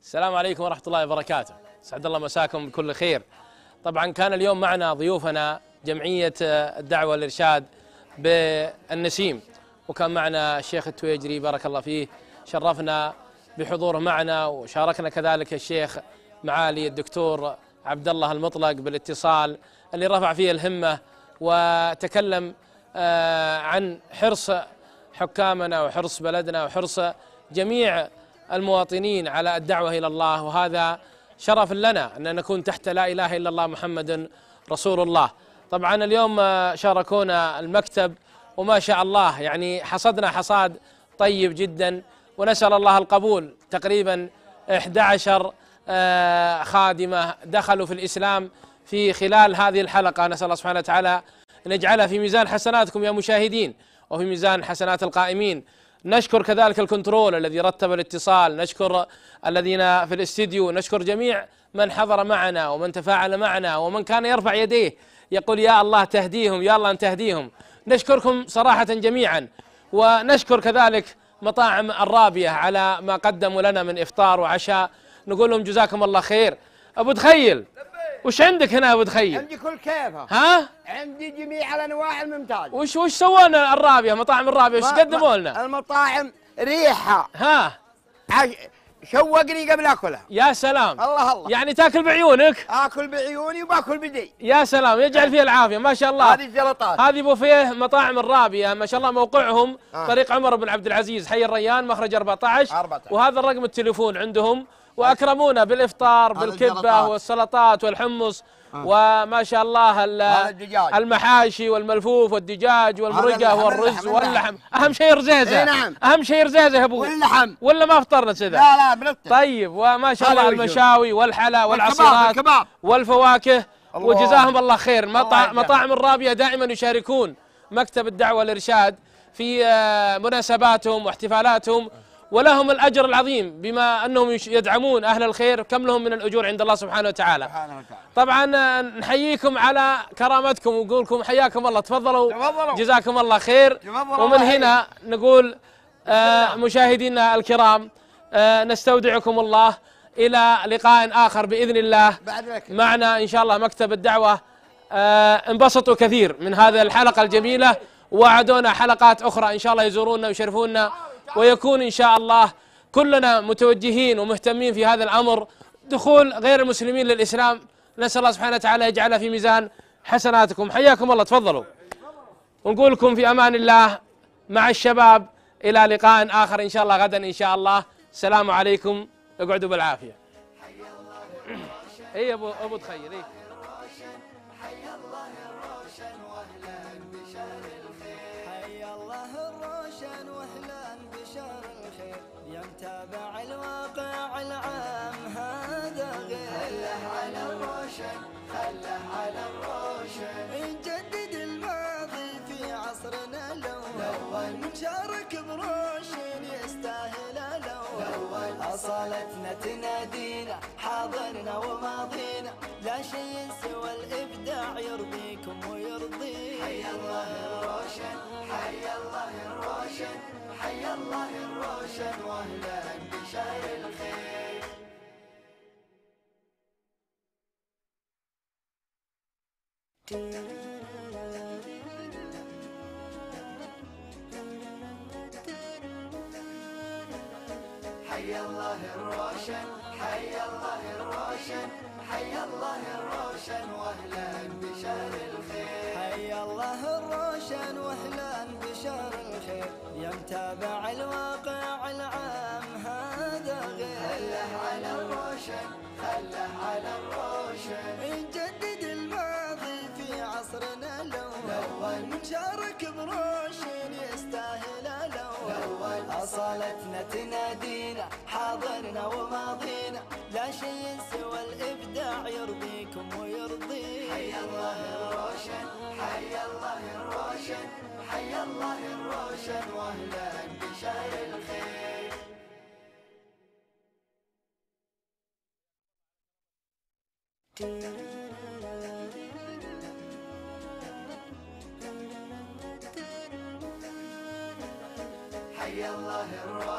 السلام عليكم ورحمة الله وبركاته. سعد الله مساكم بكل خير. طبعا كان اليوم معنا ضيوفنا جمعية الدعوة والإرشاد بالنسيم. وكان معنا الشيخ التويجري بارك الله فيه شرفنا بحضوره معنا وشاركنا كذلك الشيخ معالي الدكتور عبد الله المطلق بالاتصال اللي رفع فيه الهمة وتكلم آه، عن حرص حكامنا وحرص بلدنا وحرص جميع المواطنين على الدعوة إلى الله. وهذا شرف لنا أن نكون تحت لا إله إلا الله محمد رسول الله. طبعا اليوم شاركونا المكتب وما شاء الله يعني حصدنا حصاد طيب جدا. ونسأل الله القبول. تقريبا 11 آه، خادمة دخلوا في الإسلام في خلال هذه الحلقة. نسأل الله سبحانه وتعالى أن يجعلها في ميزان حسناتكم يا مشاهدين وفي ميزان حسنات القائمين. نشكر كذلك الكنترول الذي رتب الاتصال نشكر الذين في الاستديو نشكر جميع من حضر معنا ومن تفاعل معنا ومن كان يرفع يديه يقول يا الله تهديهم يا الله أن تهديهم. نشكركم صراحة جميعا ونشكر كذلك مطاعم الرابية على ما قدموا لنا من إفطار وعشاء. نقول لهم جزاكم الله خير. أبو تخيل وش عندك هنا أبو تخيل عندي كل كيفها ها؟ عندي جميع الأنواع الممتازة. وش وش سوونا الرابية مطاعم الرابية وش قدموا لنا؟ المطاعم ريحة. ها؟ عش... شوقني قبل أكلها. يا سلام. الله الله. يعني تاكل بعيونك؟ آكل بعيوني وباكل بدي. يا سلام يجعل فيها العافية ما شاء الله. هذه الزلطات. هذه بوفيه مطاعم الرابية ما شاء الله موقعهم. آه. طريق عمر بن عبد العزيز حي الريان مخرج 14 14. وهذا الرقم التليفون عندهم. وأكرمونا بالإفطار بالكبة السلطات. والسلطات والحمص وما شاء الله. المحاشي والملفوف والدجاج والمرقة والرز اللحم، واللحم اللحم. أهم شيء رزيزة نعم. أهم شيء رزيزة يا أبوي واللحم ولا ما فطرنا كذا لا لا بنفطر طيب وما شاء الله. المشاوي والحلا والعصيرات. والفواكه. وجزاهم الله خير. مطاعم الرابية دائما يشاركون مكتب الدعوة والإرشاد في آه، مناسباتهم واحتفالاتهم ولهم الأجر العظيم بما أنهم يدعمون أهل الخير كم لهم من الأجور عند الله سبحانه وتعالى. سبحانه وتعالى. طبعا آه، نحييكم على كرامتكم ونقول لكم حياكم الله تفضلوا. تفضلوا. جزاكم الله خير. ومن هنا نقول آه، مشاهدينا الكرام آه، نستودعكم الله إلى لقاء آخر بإذن الله. معنا إن شاء الله مكتب الدعوة. آه، انبسطوا كثير من هذه الحلقة الجميلة. وعدونا حلقات أخرى إن شاء الله يزورونا ويشرفونا. ويكون إن شاء الله كلنا متوجهين ومهتمين في هذا الأمر. دخول غير المسلمين للإسلام نسأل الله سبحانه وتعالى يجعلها في ميزان حسناتكم. حياكم الله. تفضلوا. ونقول لكم في أمان الله مع الشباب إلى لقاء آخر إن شاء الله غدا إن شاء الله. السلام عليكم. اقعدوا بالعافية. اي أبو أبو تخيل اي حيا الله الروشن واهلا بشهر الخير يا متابع الواقع العام هذا غير. خله على الروشن خله على الروشن. نجدد الماضي في عصرنا الأول. نشارك بروشن يستاهل الأول. أصالتنا تنادينا حاضرنا وماضينا. الله الروشن واهلا الخير. حيا الله الروشن حيا الله الروشن حيا الله الروشن واهلا بشهر الخير. حيا الله الروشن واهلا بشهر الخير يا متابع الواقع العام هذا غير. خله على الروشن خله على الروشن. نجدد الماضي في عصرنا الأول. نشارك بروشن يستاهل الأول. أصالتنا تنادينا حاضرنا وماضينا. لا شيء سوى الإبداع يرضيكم ويرضينا. حيا الله حيا الله الروشن حيا الله الروشن واهلا بشهر الخير. حي الله الروشن.